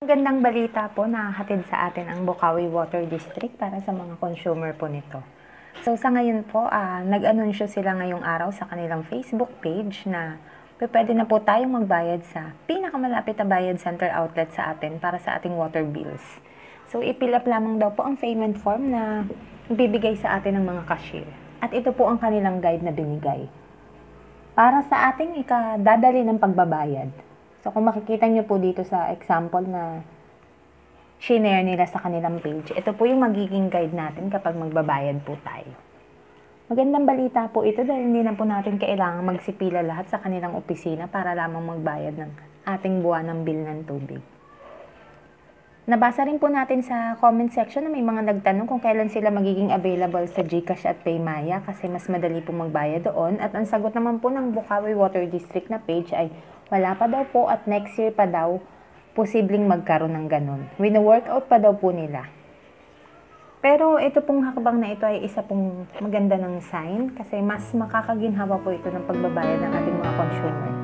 Magandang balita po na hatid sa atin ang Bukawi Water District para sa mga consumer po nito. So sa ngayon po, ah, nag-anunsyo sila ngayong araw sa kanilang Facebook page na pwede na po tayong magbayad sa pinakamalapit na bayad center outlet sa atin para sa ating water bills. So ipil up lamang daw po ang payment form na ibibigay sa atin ng mga cashier. At ito po ang kanilang guide na binigay. Para sa ating ikadadali ng pagbabayad. So kung makikita nyo po dito sa example na shinare nila sa kanilang page, ito po yung magiging guide natin kapag magbabayad po tayo. Magandang balita po ito dahil hindi na po natin kailangan magsipila lahat sa kanilang opisina para lamang magbayad ng ating buwan ng bill ng tubig. Nabasa rin po natin sa comment section na may mga nagtanong kung kailan sila magiging available sa GCash at Paymaya kasi mas madali po magbayad doon. At ang sagot naman po ng Bukawi Water District na page ay wala pa daw po at next year pa daw posibleng magkaroon ng ganun. Wino-workout pa daw po nila. Pero ito pong hakbang na ito ay isa pong maganda ng sign kasi mas makakaginhawa po ito ng pagbabayad ng ating mga consumer.